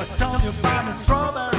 I told you find the strawberry?